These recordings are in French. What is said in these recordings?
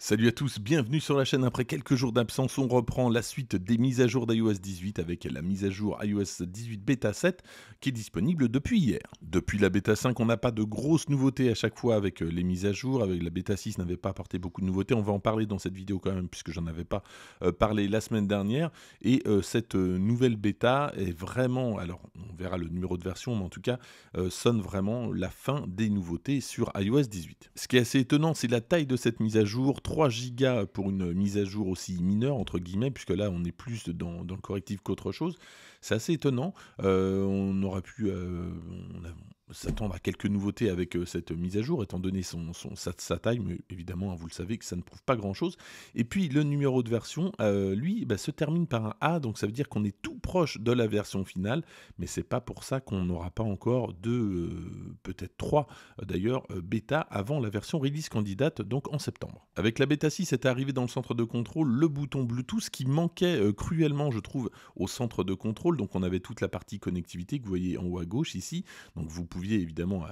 Salut à tous, bienvenue sur la chaîne. Après quelques jours d'absence, on reprend la suite des mises à jour d'iOS 18 avec la mise à jour iOS 18 Beta 7 qui est disponible depuis hier. Depuis la Beta 5, on n'a pas de grosses nouveautés à chaque fois avec euh, les mises à jour. Avec la Beta 6, n'avait pas apporté beaucoup de nouveautés. On va en parler dans cette vidéo quand même puisque j'en avais pas euh, parlé la semaine dernière. Et euh, cette nouvelle bêta est vraiment, alors on verra le numéro de version, mais en tout cas sonne vraiment la fin des nouveautés sur iOS 18. Ce qui est assez étonnant, c'est la taille de cette mise à jour 3 gigas pour une mise à jour aussi mineure, entre guillemets, puisque là on est plus dans, le correctif qu'autre chose. C'est assez étonnant. Euh, on aurait pu. Euh, s'attendre à quelques nouveautés avec euh, cette mise à jour, étant donné son, sa, taille, mais évidemment, hein, vous le savez que ça ne prouve pas grand-chose. Et puis le numéro de version, lui, bah, se termine par un A, donc ça veut dire qu'on est tout proche de la version finale, mais c'est pas pour ça qu'on n'aura pas encore deux, euh, peut-être trois d'ailleurs, bêta avant la version release candidate, donc en septembre. Avec la bêta 6, c'est arrivé dans le centre de contrôle le bouton Bluetooth qui manquait cruellement, je trouve, au centre de contrôle. Donc on avait toute la partie connectivité que vous voyez en haut à gauche ici, donc vous pouviez évidemment euh,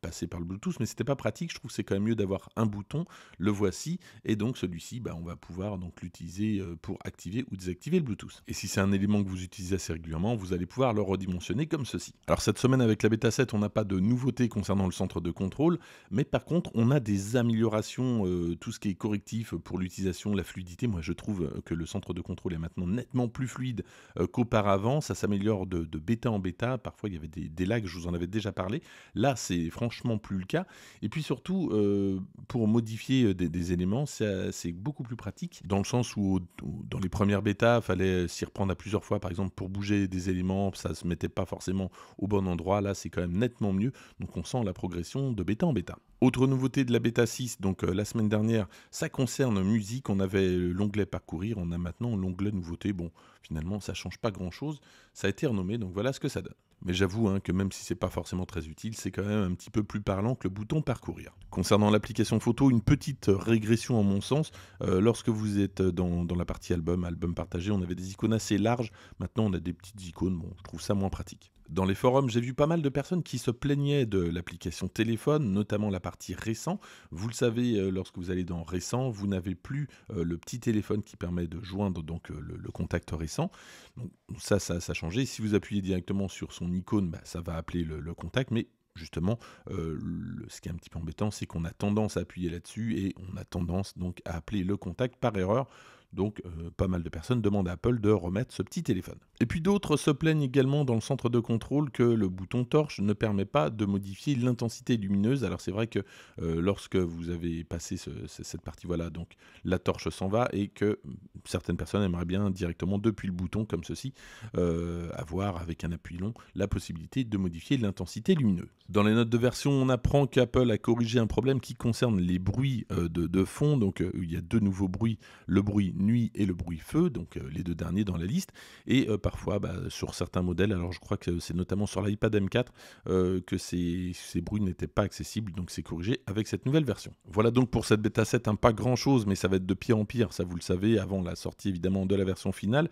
passer par le Bluetooth, mais c'était pas pratique. Je trouve que c'est quand même mieux d'avoir un bouton. Le voici, et donc celui-ci, bah, on va pouvoir donc l'utiliser euh, pour activer ou désactiver le Bluetooth. Et si c'est un élément que vous utilisez assez régulièrement, vous allez pouvoir le redimensionner comme ceci. Alors cette semaine avec la bêta 7, on n'a pas de nouveautés concernant le centre de contrôle, mais par contre, on a des améliorations, euh, tout ce qui est correctif pour l'utilisation, la fluidité. Moi, je trouve que le centre de contrôle est maintenant nettement plus fluide qu'auparavant. Ça s'améliore de, bêta en bêta. Parfois, il y avait des, lags, je vous en avais déjà parlé Là, c'est franchement plus le cas. Et puis surtout, euh, pour modifier euh, des, éléments, c'est beaucoup plus pratique, dans le sens où, dans les premières bêtas, fallait s'y reprendre à plusieurs fois, par exemple, pour bouger des éléments, ça ne se mettait pas forcément au bon endroit. Là, c'est quand même nettement mieux. Donc on sent la progression de bêta en bêta. Autre nouveauté de la bêta 6, donc euh, la semaine dernière, ça concerne musique. On avait l'onglet parcourir, on a maintenant l'onglet nouveauté. Bon, finalement, ça change pas grand chose. Ça a été renommé, donc voilà ce que ça donne. Mais j'avoue hein, que même si c'est pas forcément très utile, c'est quand même un petit peu plus parlant que le bouton parcourir. Concernant l'application photo, une petite régression en mon sens. Euh, lorsque vous êtes dans, dans, la partie album, album partagé, on avait des icônes assez larges. Maintenant, on a des petites icônes. Bon, je trouve ça moins pratique. Dans les forums, j'ai vu pas mal de personnes qui se plaignaient de l'application téléphone, notamment la partie récent. Vous le savez, euh, lorsque vous allez dans récent, vous n'avez plus euh, le petit téléphone qui permet de joindre donc euh, le, contact récent. Donc, ça, ça, a changé. Si vous appuyez directement sur son icône, bah, ça va appeler le, contact, mais justement, ce qui est un petit peu embêtant, c'est qu'on a tendance à appuyer là-dessus et on a tendance donc à appeler le contact par erreur. Donc euh, pas mal de personnes demandent à Apple de remettre ce petit téléphone. Et puis d'autres se plaignent également dans le centre de contrôle que le bouton torche ne permet pas de modifier l'intensité lumineuse. Alors c'est vrai que euh, lorsque vous avez passé cette partie, voilà, donc la torche s'en va et que certaines personnes aimeraient bien directement depuis le bouton comme ceci euh, avoir avec un appui long la possibilité de modifier l'intensité lumineuse. Dans les notes de version, on apprend qu'Apple a corrigé un problème qui concerne les bruits de, de, fond. Donc il y a deux nouveaux bruits, le bruit nuit et le bruit feu, donc euh, les deux derniers dans la liste. Et euh, parfois, bah, sur certains modèles, alors je crois que c'est notamment sur l'iPad M4 euh, que ces, ces bruits n'étaient pas accessibles, donc c'est corrigé avec cette nouvelle version. Voilà donc pour cette bêta 7, un pas grand chose, mais ça va être de pire en pire, ça vous le savez, avant la sortie évidemment de la version finale.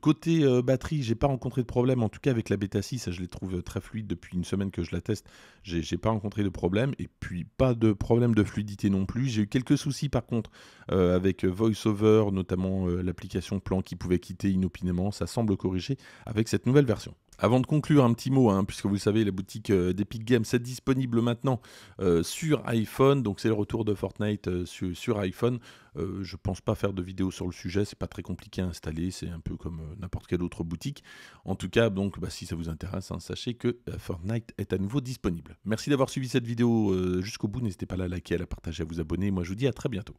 Côté batterie, j'ai pas rencontré de problème, en tout cas avec la bêta 6, je les trouve très fluide depuis une semaine que je la teste, j'ai pas rencontré de problème, et puis pas de problème de fluidité non plus. J'ai eu quelques soucis par contre avec VoiceOver, notamment euh, l'application Plan qui pouvait quitter inopinément. Ça semble corrigé avec cette nouvelle version. Avant de conclure, un petit mot, hein, puisque vous le savez, la boutique euh, d'Epic Games est disponible maintenant euh, sur iPhone. Donc c'est le retour de Fortnite sur, iPhone. je pense pas faire de vidéo sur le sujet, c'est pas très compliqué à installer, c'est un peu comme n'importe quelle autre boutique. En tout cas, donc bah, si ça vous intéresse, hein, sachez que Fortnite est à nouveau disponible. Merci d'avoir suivi cette vidéo jusqu'au bout. N'hésitez pas à la liker, à la partager, à vous abonner. Moi je vous dis à très bientôt.